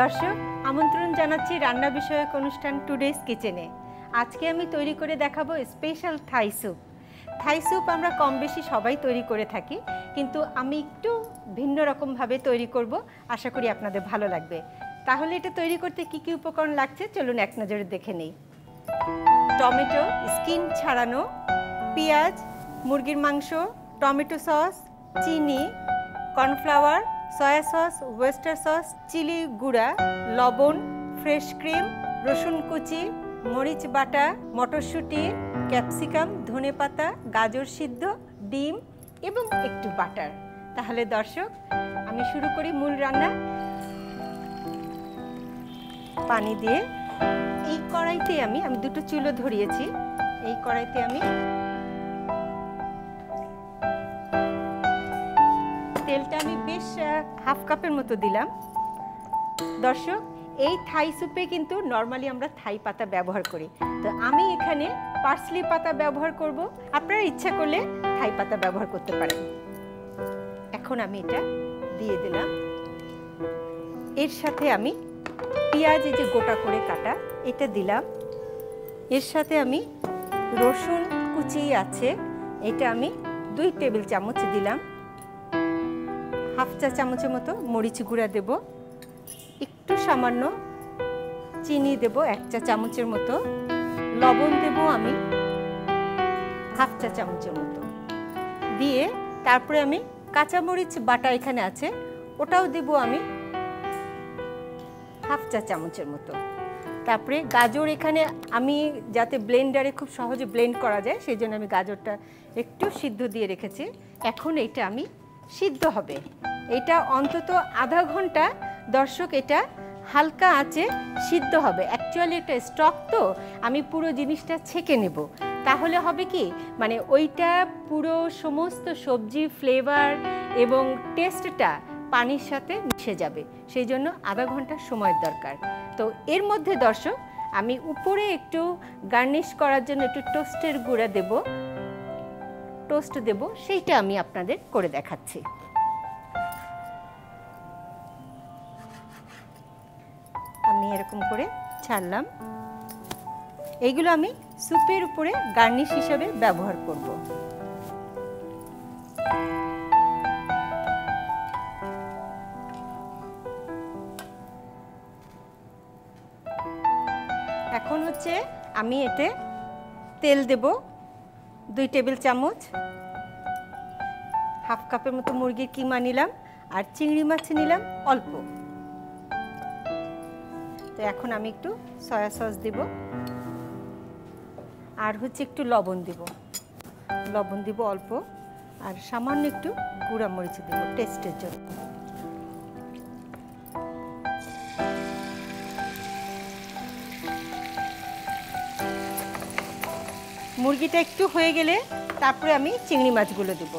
দর্শক, আমন্ত্রণ জানাচ্ছি রান্না বিষয়ক অনুষ্ঠান টুডেস কিচেনে আজকে আমি তৈরি করে দেখাবো special Thai soup Thai soup আমরা কম বেশি সবাই তৈরি করে থাকি, কিন্তু আমি একটু ভিন্ন রকমভাবে তৈরি করব, আশা করি আপনাদের ভালো লাগবে। তাহলে এটা তৈরি করতে কি কি উপকরণ লাগছে, চলুন এক নজরে দেখে নেই। টমেটো স্কিন ছাড়ানো, পেঁয়াজ, মুরগির মাংস, টমেটো সস, চিনি cornflour soya sauce oyster sauce chilli গুঁড়া লবণ ফ্রেশ ক্রিম রসুন কুচি, মরিচ বাটা, মটরশুঁটি ক্যাপসিকাম ধনেপাতা গাজর সিদ্ধ, ডিম এবং একটু বাটার। তাহলে দর্শক, আমি শুরু করি মূল রান্না। পানি দিয়ে এই কড়াইতে আমি আমি দুটো চুলো ধরিয়েছি। এই কড়াইতে আমি হাফ কাপের মতো দিলাম। দর্শক, এই থাই স্যুপে কিন্তু নর্মালি আমরা থাই পাতা ব্যবহার করি। তো আমি এখানে পার্সলি পাতা ব্যবহার করব। আপনারা ইচ্ছা করলে থাই পাতা ব্যবহার করতে পারেন। এখন আমি এটা দিয়ে দিলাম। এর সাথে আমি পেঁয়াজ যে গোটা করে কাটা, এটা দিলাম। এর সাথে আমি রসুন কুচি আছে, এটা আমি দুই টেবিল চামচ দিলাম। হাফ চা চামচের মতো মরিচ গুঁড়া দেব। একটু সামান্য চিনি দেব, এক চা চামচের মতো। লবণ দেব আমি হাফ চা চামচের মতো। দিয়ে তারপরে আমি কাঁচামরিচ বাটা এখানে আছে, ওটাও দেব আমি হাফ চা চামচের মতো। তারপরে গাজর এখানে আমি যাতে ব্লেন্ডারে খুব সহজে ব্লেন্ড করা যায়, সেই জন্য আমি গাজরটা একটু সিদ্ধ দিয়ে রেখেছি। এখন এটা আমি সিদ্ধ হবে। এটা অন্তত আধা ঘণ্টা। দর্শক, এটা হালকা আঁচে সিদ্ধ হবে। অ্যাকচুয়ালি এটা স্টক তো, আমি পুরো জিনিসটা ছেঁকে নেব। তাহলে হবে কি? মানে ওইটা পুরো সমস্ত সবজি ফ্লেভার এবং টেস্টটা পানির সাথে মিশে যাবে। সেই জন্য আধা ঘণ্টা সময়ের দরকার। তো এর মধ্যে দর্শক, আমি উপরে একটু গার্নিশ করার জন্য একটু টোস্টের গুঁড়া দেব। টোস্ট দেব, সেইটা আমি আপনাদের করে দেখাচ্ছি। আমি এরকম করে ছাড়লাম। এইগুলো আমি স্যুপের উপরে গার্নিশ হিসাবে ব্যবহার করব। এখন হচ্ছে আমি এতে তেল দেব। দুই টেবিল চামচ, হাফ কাপের মতো মুরগির কিমা নিলাম আর চিংড়ি মাছ নিলাম অল্প। তো এখন আমি একটু সয়া সস দেব আর হচ্ছে একটু লবণ দিব। লবণ দিব অল্প আর সামান্য একটু গুঁড়া মরিচ দেব টেস্টের জন্য। মুরগিটা একটু হয়ে গেলে তারপরে আমি চিংড়ি মাছগুলো দেব।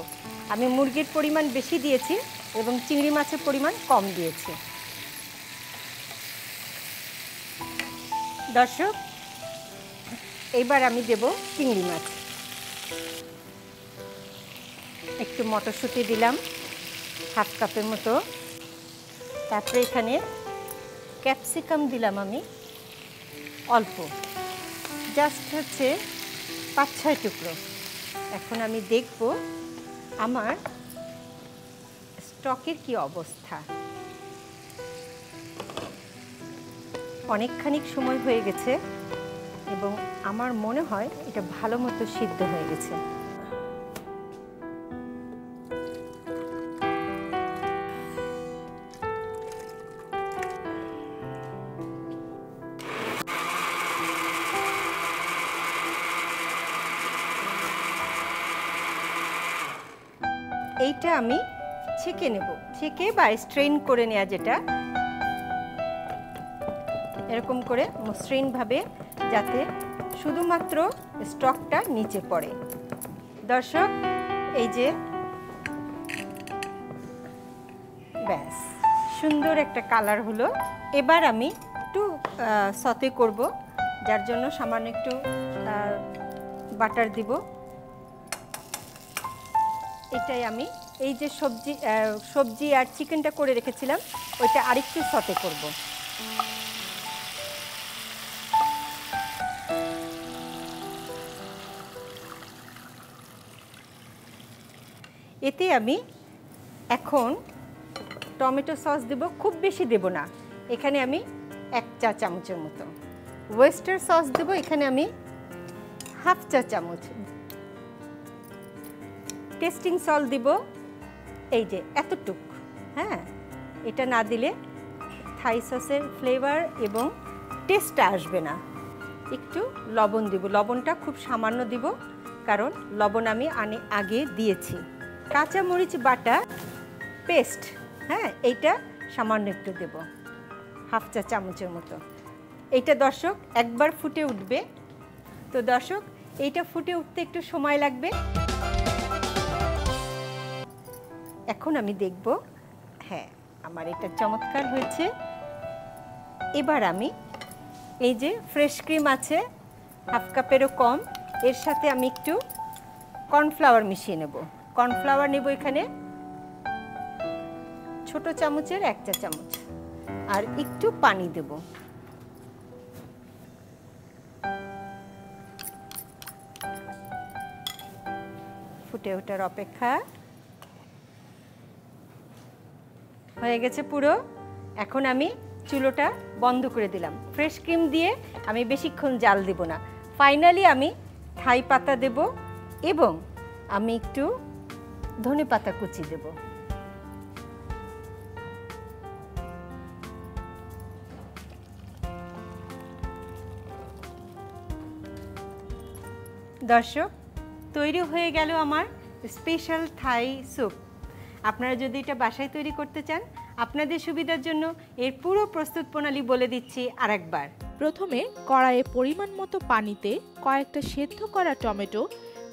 আমি মুরগির পরিমাণ বেশি দিয়েছি এবং চিংড়ি মাছের পরিমাণ কম দিয়েছি। দর্শক এইবার আমি দেব চিংড়ি মাছ। একটু মটরশুঁটি দিলাম, হাফ কাপের মতো। তারপরে এখানে ক্যাপসিকাম দিলাম আমি অল্প। জাস্ট হচ্ছে পাঁচ ছয় টুকরো। এখন আমি দেখব আমার স্টকের কি অবস্থা। অনেকখানিক সময় হয়ে গেছে এবং আমার মনে হয় এটা ভালো মতো সিদ্ধ হয়ে গেছে। ছেঁকে বা স্ট্রেন করে নেওয়া যেটা, এরকম করে মসৃণভাবে যাতে শুধুমাত্র স্টকটা নিচে পড়ে। দর্শক, এই যে, ব্যাস, সুন্দর একটা কালার হলো। এবার আমি একটু সতে করব, যার জন্য সামান্য একটু বাটার দিব। এটাই আমি এই যে সবজি সবজি আর চিকেনটা করে রেখেছিলাম, ওইটা আরেকটু সতে করব। এতে আমি এখন টমেটো সস দেব, খুব বেশি দেব না। এখানে আমি এক চা চামচের মতো। ওয়েস্টার সস দেব, এখানে আমি হাফ চা চামচ। টেস্টিং সল্ট দিব এই যে, এতটুক হ্যাঁ? এটা না দিলে থাই সসের ফ্লেভার এবং টেস্টটা আসবে না। একটু লবণ দিব। লবণটা খুব সামান্য দিব, কারণ লবণ আমি আনে, আগে দিয়েছি। কাঁচামরিচ বাটা পেস্ট হ্যাঁ? এইটা সামান্য একটু দেব, হাফ চা চামচের মতো। এইটা দর্শক একবার ফুটে উঠবে। তো দর্শক, এইটা ফুটে উঠতে একটু সময় লাগবে। এখন আমি দেখব হ্যাঁ আমার এটা চমৎকার হয়েছে। এবার আমি এই যে ফ্রেশ ক্রিম আছে, হাফ কাপেরও কম, এর সাথে আমি একটু কর্নফ্লাওয়ার মিশিয়ে নেব। কর্নফ্লাওয়ার নেব এখানে ছোট চামচের এক চা চামচ, আর একটু পানি দেব। ফুটে ওঠার অপেক্ষা। হয়ে গেছে পুরো। এখন আমি চুলোটা বন্ধ করে দিলাম। ফ্রেশ ক্রিম দিয়ে আমি বেশিক্ষণ জাল দেব না। ফাইনালি আমি থাই পাতা দেব এবং আমি একটু ধনে পাতা কুচি দেব। দর্শক, তৈরি হয়ে গেল আমার স্পেশাল থাই স্যুপ আপনারা যদি এটা বাসায় তৈরি করতে চান, আপনাদের সুবিধার জন্য এর পুরো প্রস্তুত প্রণালী বলে দিচ্ছি আরেকবার। প্রথমে কড়াইয়ে পরিমাণ মতো পানিতে কয়েকটা সেদ্ধ করা টমেটো,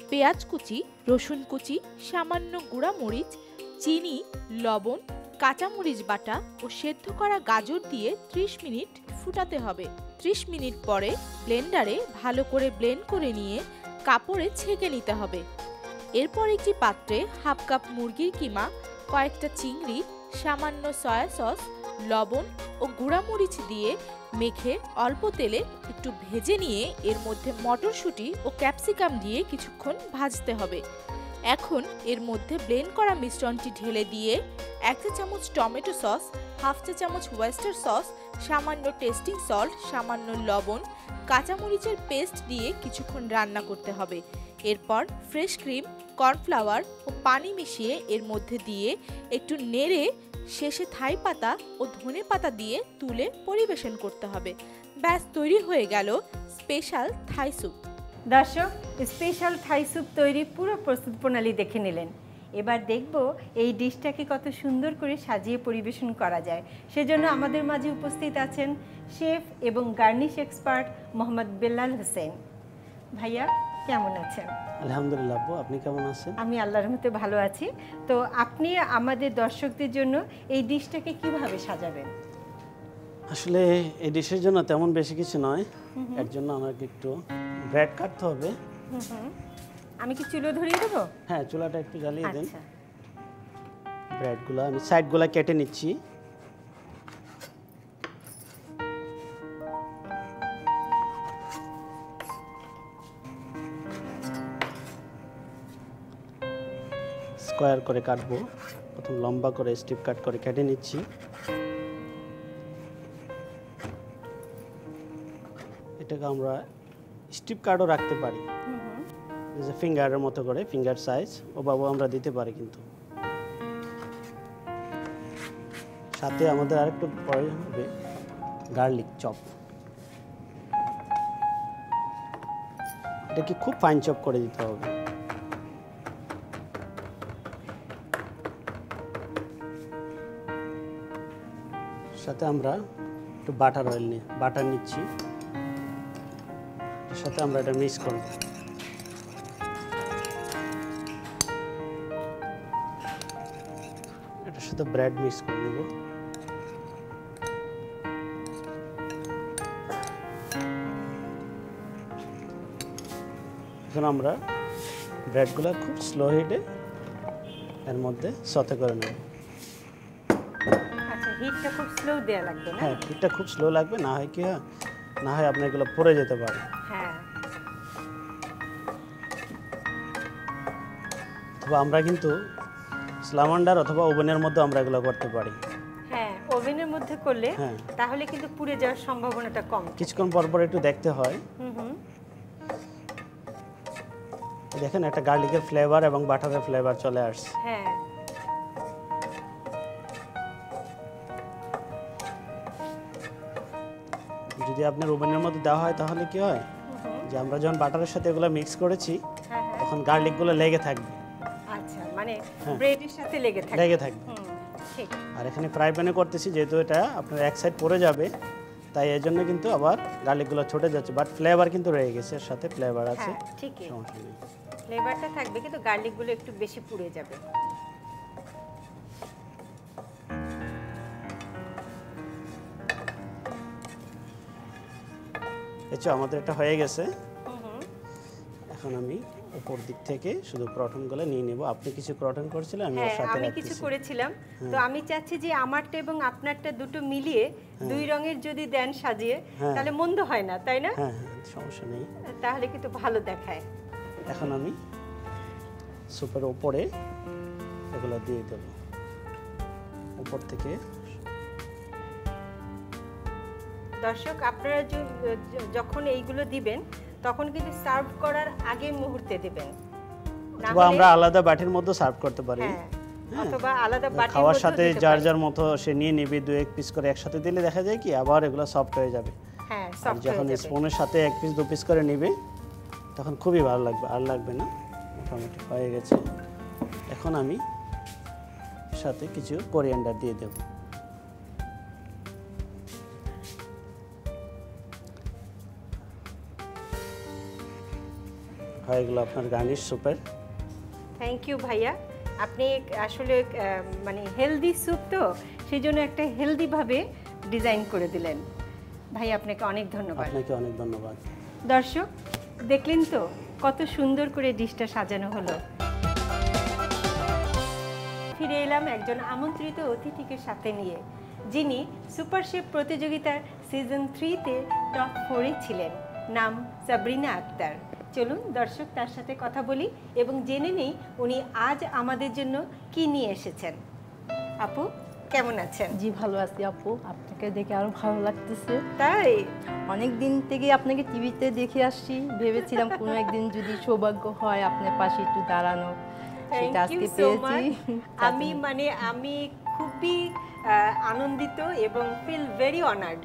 পেঁয়াজ কুচি, রসুন কুচি, সামান্য গুঁড়া মরিচ চিনি, লবণ, কাঁচামরিচ বাটা ও সেদ্ধ করা গাজর দিয়ে 30 মিনিট ফুটাতে হবে। 30 মিনিট পরে ব্লেন্ডারে ভালো করে ব্লেন্ড করে নিয়ে কাপড়ে ছেঁকে নিতে হবে। এরপর একটি পাত্রে হাফ কাপ মুরগির কিমা, কয়েকটা চিংড়ি, সামান্য সয়া সস, লবণ ও গুঁড়ামরিচ দিয়ে মেখে অল্প তেলে একটু ভেজে নিয়ে এর মধ্যে মটরশুঁটি ও ক্যাপসিকাম দিয়ে কিছুক্ষণ ভাজতে হবে। এখন এর মধ্যে ব্লেন্ড করা মিশ্রণটি ঢেলে দিয়ে এক চা চামচ টমেটো সস, হাফ চা চামচ ওয়েস্টার সস, সামান্য টেস্টিং সল্ট, সামান্য লবণ, কাঁচামরিচের পেস্ট দিয়ে কিছুক্ষণ রান্না করতে হবে। এরপর ফ্রেশ ক্রিম কর্নফ্লাওয়ার ও পানি মিশিয়ে এর মধ্যে দিয়ে একটু নেড়ে শেষে থাই পাতা ও ধনে পাতা দিয়ে তুলে পরিবেশন করতে হবে। ব্যাস, তৈরি হয়ে গেল স্পেশাল থাই স্যুপ দর্শক স্পেশাল থাই স্যুপ তৈরি পুরো প্রস্তুত প্রণালী দেখে নিলেন। এবার দেখব এই ডিশটাকে কত সুন্দর করে সাজিয়ে পরিবেশন করা যায়। সেজন্য আমাদের মাঝে উপস্থিত আছেন শেফ এবং গার্নিশ এক্সপার্ট মোহাম্মদ বেল্লাল হোসেন। ভাইয়া কেমন আছেন? আলহামদুলিল্লাহ আপু আপনি কেমন আছেন? আমি আল্লাহর মতে ভালো আছি। তো আপনি আমাদের দর্শকদের জন্য এই ডিশটাকে কীভাবে সাজাবেন? আসলে এই ডিশের জন্য তেমন বেশি কিছু নয়। এর জন্য আমাকে একটু ব্রেড কাটতে হবে। আমি কি চুলো ধরিয়ে দেবো? হ্যাঁ চুলাটা একটু জ্বালিয়ে দেন। আচ্ছা। ব্রেডগুলো আমি সাইডগুলো কেটে নিচ্ছি। স্কোয়ার করে কাটবো। প্রথম লম্বা করে স্টিপ কাট করে কেটে নিচ্ছি। এটাকে আমরা স্টিপ কাটও রাখতে পারি। যে ফিঙ্গারের মতো করে ফিঙ্গার সাইজ ও বাবু আমরা দিতে পারি কিন্তু। সাথে আমাদের আরেকটু পরে হবে গার্লিক চপ। এটাকে খুব ফাইন চপ করে দিতে হবে। সাথে আমরা একটু বাটার অয়েল নিয়ে বাটার নিচ্ছি। সাথে আমরা এটা মিক্স করব। এটার সাথে ব্রেড মিক্স করে নেব। এখন আমরা ব্রেডগুলো খুব স্লো হিটে এর মধ্যে সতে করে নেব। হিটটা খুব স্লো দেওয়া লাগবে না? হ্যাঁ হিটটা খুব স্লো লাগবে না হয় কি না হয় আপনার এগুলো পড়ে যেতে পারে। হ্যাঁ। অথবা আমরা কিন্তু স্লামান্ডার অথবা ওভেনের মধ্যে আমরা এগুলো করতে পারি। হ্যাঁ ওভেনের মধ্যে করলে হ্যাঁ। তাহলে কিন্তু পুড়ে যাওয়ার সম্ভাবনাটা কম। কিছুক্ষণ পর পর একটু দেখতে হয়। দেখেন একটা গার্লিকের ফ্লেভার এবং বাটারের ফ্লেভার চলে আসছে। হ্যাঁ। যদি আপনার ওভেনের মধ্যে দেওয়া হয় তাহলে কি হয়? যে আমরা যখন বাটারের সাথে এগুলো মিক্স করেছি হ্যাঁ হ্যাঁ। তখন গার্লিকগুলো লেগে থাকবে। আচ্ছা মানে হ্যাঁ। ব্রেডের সাথে লেগে থাকে লেগে থাকবে। আর এখানে ফ্রাই প্যানে করতেছি যেহেতু এটা আপনার এক সাইড পড়ে যাবে তাই এই জন্য কিন্তু আবার গার্লিকগুলো ছুটে যাচ্ছে। বাট ফ্লেভার কিন্তু রয়ে গেছে এর সাথে ফ্লেভার আছে। হ্যাঁ ঠিকই। সমস্যা নেই। ফ্লেভারটা থাকবে কিন্তু গার্লিকগুলো একটু বেশি পুড়ে যাবে। তো আমাদের এটা হয়ে গেছে। এখন আমি উপর দিক থেকে শুধু ক্রটনগুলো নিয়ে নেব। আপনি কিছু ক্রটন করেছিলেন আমি ওর হ্যাঁ সাথে আমি কিছু করেছিলাম। তো আমি চাচ্ছি যে আমারটা এবং আপনারটা দুটো মিলিয়ে দুই রঙের যদি দেন সাজিয়ে হ্যাঁ। তাহলে মন্দ হয় না তাই না? হ্যাঁ হ্যাঁ সমস্যা নেই। তাহলে কিন্তু ভালো দেখায়। এখন আমি সুপের উপরে এগুলো দিয়ে দেব। উপর থেকে দর্শক আপনারা যখন এইগুলো দিবেন তখন কিন্তু সার্ভ করার আগে মুহূর্তে দিবেন। অথবা আমরা আলাদা বাটির মধ্যে সার্ভ করতে পারি। হ্যাঁ অথবা আলাদা বাটির খাওয়ার সাথে যার যার মতো সে নিয়ে নেবে দু এক পিস করে একসাথে দিলে দেখা যায় কি আবার এগুলো সফট হয়ে যাবে। হ্যাঁ সফট যখন হয়ে স্পুনের সাথে এক পিস দু পিস করে নেবে তখন খুবই ভালো লাগবে। আর লাগবে না মোটামুটি হয়ে গেছে। এখন আমি সাথে কিছু কোরিয়ান্ডার দিয়ে দেব। হয়ে গেল আপনার গার্নিশ সুপের। থ্যাংক ইউ ভাইয়া। আপনি আসলে মানে হেলদি স্যুপ তো সেই জন্য একটা হেলদিভাবে ডিজাইন করে দিলেন। ভাই আপনাকে অনেক ধন্যবাদ। আপনাকে অনেক ধন্যবাদ। দর্শক দেখলেন তো কত সুন্দর করে ডিশটা সাজানো হলো। ফিরে এলাম একজন আমন্ত্রিত অতিথিকে সাথে নিয়ে যিনি সুপার শেফ প্রতিযোগিতার সিজন থ্রিতে টপ ফোরে ছিলেন। নাম সাবরিনা আক্তার। চলুন দর্শক তার সাথে কথা বলি এবং জেনে নেই উনি আজ আমাদের জন্য কি নিয়ে এসেছেন। আপু কেমন আছেন? জি ভালো আছি আপু। আপনাকে দেখে আরও ভালো লাগতেছে। তাই? অনেক দিন থেকে আপনাকে টিভিতে দেখে আসছি। ভেবেছিলাম কোনো একদিন যদি সৌভাগ্য হয় আপনার পাশে একটু দাঁড়ানো। সেটা আজকে পেয়েছি। আমি মানে আমি খুবই আনন্দিত এবং ফিল ভেরি অনার্ড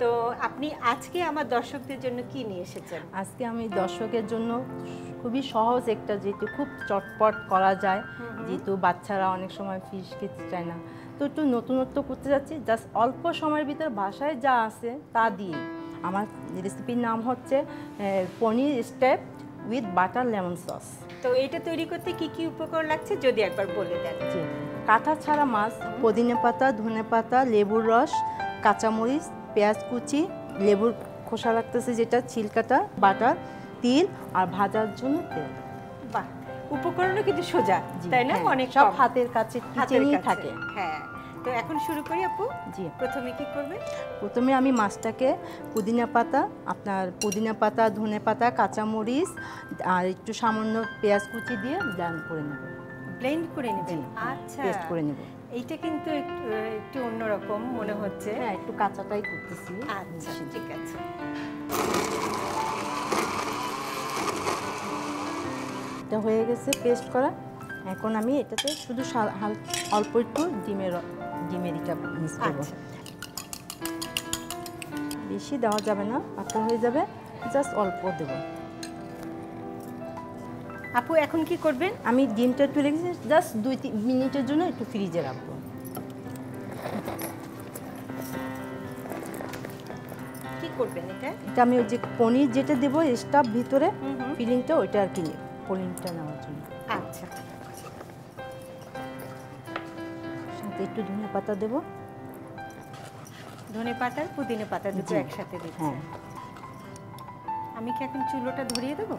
তো আপনি আজকে আমার দর্শকদের জন্য কি নিয়ে এসেছেন? আজকে আমি দর্শকের জন্য খুবই সহজ একটা যেহেতু খুব চটপট করা যায় যেহেতু বাচ্চারা অনেক সময় ফিশ খেতে চায় না। তো একটু নতুনত্ব করতে যাচ্ছি জাস্ট অল্প সময়ের ভিতর বাসায় যা আছে তা দিয়ে। আমার রেসিপির নাম হচ্ছে paneer step with butter lemon sauce তো এটা তৈরি করতে কি কি উপকরণ লাগছে? যদি একবার বলে দেন। কাঁটা ছাড়া মাছ পুদিনা পাতা ধনে পাতা লেবুর রস কাঁচামরিচ পেঁয়াজ কুচি লেবুর খোসা রাখতেছে যেটা ছিলকাটা বাটার তিল আর ভাজার জন্য তেল। বাহ উপকরণও কিন্তু সোজা তাই না? হ্যাঁ, অনেক সব হাতের কাছে কিচেনেই থাকে। হ্যাঁ। তো এখন শুরু করি আপু? জি। প্রথমে কি করবে? প্রথমে আমি মাছটাকে পুদিনা পাতা আপনার পুদিনা পাতা ধনে পাতা কাঁচামরিচ আর একটু সামান্য পেঁয়াজ কুচি দিয়ে ব্ল্যান্ড করে নেব। ব্লেন্ড করে নেবেন। আচ্ছা। পেস্ট করে নেব। এইটা কিন্তু একটু একটু অন্যরকম মনে হচ্ছে। হ্যাঁ একটু কাঁচাটাই করতেছি। আচ্ছা ঠিক আছে। এটা হয়ে গেছে পেস্ট করা। এখন আমি এটাতে শুধু অল্প একটু ডিমের ডিমের এটা মিক্স করব। আচ্ছা। বেশি দেওয়া যাবে না পাতলা হয়ে যাবে। জাস্ট অল্প দেবো। আপু এখন কি করবেন? আমি ডিমটা তুলে রেখেছি জাস্ট দুই তিন মিনিটের জন্য একটু ফ্রিজে রাখব। কি করবেন এটা? এটা আমি ওই যে পনির যেটা দেবো স্টাফ ভিতরে। ফিলিংটা ওইটা আর কি পনিরটা নেওয়ার জন্য। আচ্ছা। সাথে একটু ধনে পাতা দেবো। ধনে পাতার পুদিনা পাতা দুটো একসাথে দিচ্ছি। হ্যাঁ। আমি কি এখন চুলোটা ধরিয়ে দেবো?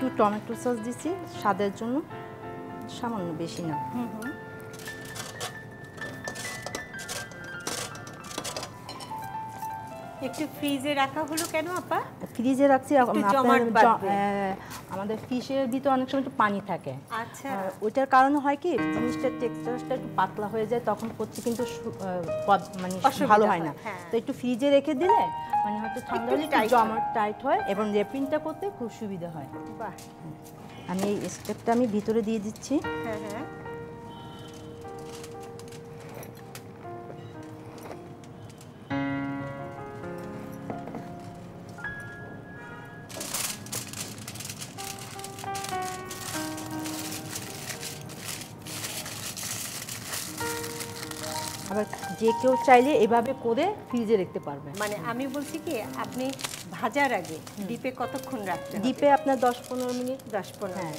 একটু টমেটো সস দিছি স্বাদের জন্য সামান্য বেশি না। একটু ফ্রিজে রাখা হলো কেন আপা? ফ্রিজে রাখছি আমাদের ফিশের ভিতরে অনেক সময় একটু পানি থাকে। আচ্ছা। ওইটার কারণে হয় কি জিনিসটার টেক্সচারটা একটু পাতলা হয়ে যায় তখন করছে কিন্তু মানে ভালো হয় না। হ্যাঁ। তো একটু ফ্রিজে রেখে দিলে মানে হয়তো ঠান্ডা হলে একটু tight টাইট হয়। এবং রেপিংটা করতে খুব সুবিধা হয়। বাহ। আমি এই স্টেপটা আমি ভিতরে দিয়ে দিচ্ছি। হ্যাঁ হ্যাঁ। কেউ চাইলে এভাবে করে ফ্রিজে রাখতে পারবে। মানে আমি বলছি কি আপনি ভাজার আগে ডিপে কতক্ষণ রাখতে? ডিপে আপনার দশ পনেরো মিনিট দশ পনেরো হ্যাঁ।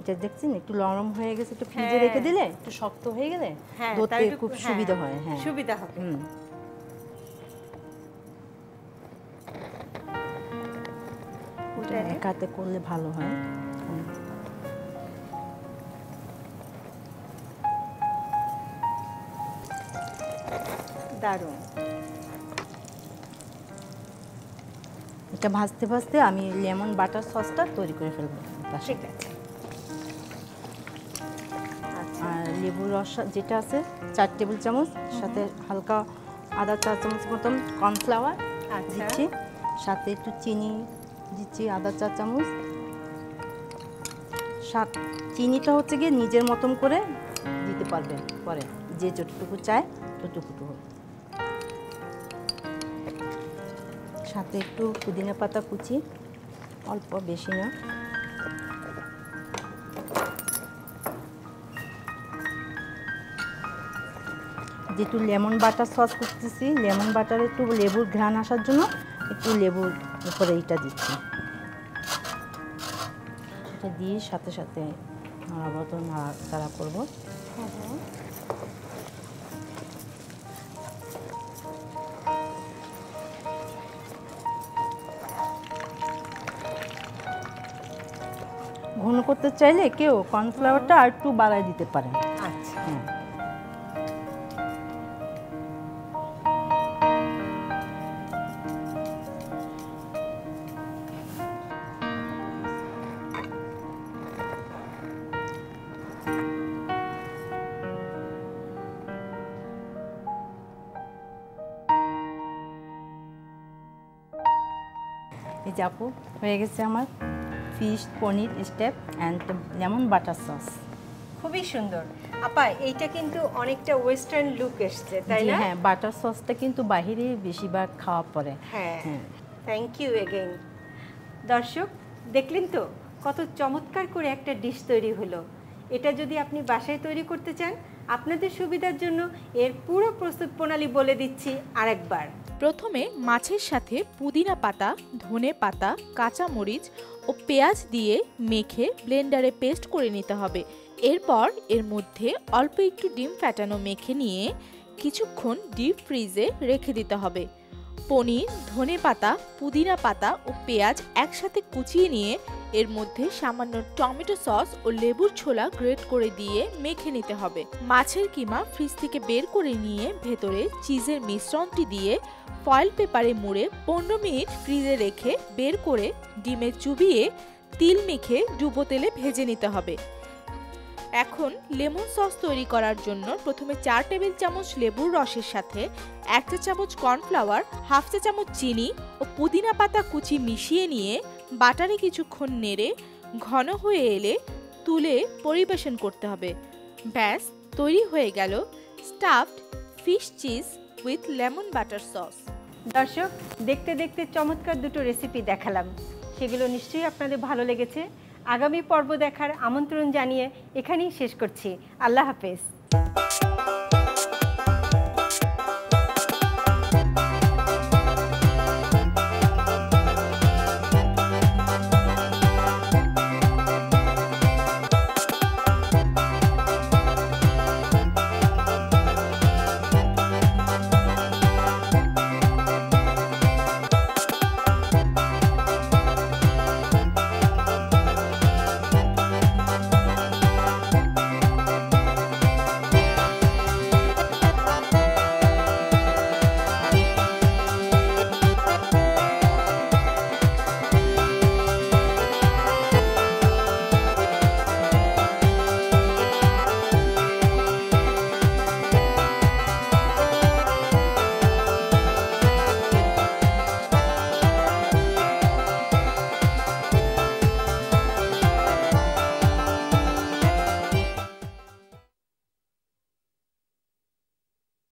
এটা দেখছেন একটু নরম হয়ে গেছে একটু ফ্রিজে হ্যাঁ। রেখে দিলে একটু শক্ত হয়ে গেলে হ্যাঁ ধরতে খুব হ্যাঁ, সুবিধা হয় হ্যাঁ। সুবিধা হবে। এক করলে ভালো হয়। দারুণ। এটা ভাজতে ভাজতে আমি লেমন বাটার সসটা তৈরি করে ফেলব। ঠিক আছে। আচ্ছা। আর লেবুর রস যেটা আছে চার টেবিল চামচ সাথে হালকা আদা চার চামচ মতন কর্নফ্লাওয়ার আচ্ছা। দিচ্ছি। সাথে একটু চিনি দিচ্ছি আদা চা চামচ। সাত চিনিটা হচ্ছে গিয়ে নিজের মতন করে দিতে পারবেন পরে যে যতটুকু চায় ততটুকু সাথে একটু পুদিনা পাতা কুচি, অল্প বেশি না। যেহেতু লেমন বাটার সস করতেছি, লেমন বাটারে একটু লেবুর ঘ্রাণ আসার জন্য একটু লেবুর উপরে এইটা দিচ্ছি। এটা দিয়ে সাথে সাথে নাড়াবো নাড়াচাড়া করব। ঘন করতে চাইলে কেউ কর্নফ্লাওয়ারটা আর একটু বাড়ায় দিতে পারেন। আচ্ছা। এই যে আপু হয়ে গেছে আমার। Fish paneer step and lemon butter sauce খুবই সুন্দর। আপা এইটা কিন্তু অনেকটা ওয়েস্টার্ন লুক এসছে তাই না? হ্যাঁ বাটার সসটা কিন্তু বাহিরে বেশিরভাগ খাওয়া পড়ে। হ্যাঁ হ্যাঁ। থ্যাংক ইউ এগেইন দর্শক দেখলেন তো কত চমৎকার করে একটা ডিশ তৈরি হলো। এটা যদি আপনি বাসায় তৈরি করতে চান আপনাদের সুবিধার জন্য এর পুরো প্রস্তুত প্রণালী বলে দিচ্ছি আরেকবার। প্রথমে মাছের সাথে পুদিনা পাতা, ধনে পাতা কাঁচামরিচ ও পেঁয়াজ দিয়ে মেখে ব্লেন্ডারে পেস্ট করে নিতে হবে। এরপর এর মধ্যে অল্প একটু ডিম ফ্যাটানো মেখে নিয়ে কিছুক্ষণ ডিপ ফ্রিজে রেখে দিতে হবে। পনির, ধনে পাতা, পুদিনা পাতা ও পেঁয়াজ একসাথে কুচিয়ে নিয়ে এর মধ্যে সামান্য টমেটো সস ও লেবুর ছোলা গ্রেট করে দিয়ে মেখে নিতে হবে। মাছের কিমা ফ্রিজ থেকে বের করে নিয়ে ভেতরে চিজের মিশ্রণটি দিয়ে ফয়েল পেপারে মুড়ে পনেরো মিনিট ফ্রিজে রেখে বের করে ডিমে চুবিয়ে তিল মেখে ডুবো তেলে ভেজে নিতে হবে। এখন লেমন সস তৈরি করার জন্য প্রথমে চার টেবিল চামচ লেবুর রসের সাথে এক চা চামচ কর্নফ্লাওয়ার, হাফ চা চামচ চিনি ও পুদিনা পাতা কুচি মিশিয়ে নিয়ে বাটারে কিছুক্ষণ নেড়ে ঘন হয়ে এলে তুলে পরিবেশন করতে হবে। ব্যাস, তৈরি হয়ে গেল stuffed fish cheese with lemon butter sauce. দর্শক, দেখতে দেখতে চমৎকার দুটো রেসিপি দেখালাম। সেগুলো নিশ্চয়ই আপনাদের ভালো লেগেছে। আগামী পর্ব দেখার আমন্ত্রণ জানিয়ে এখানেই শেষ করছি। আল্লাহ হাফেজ।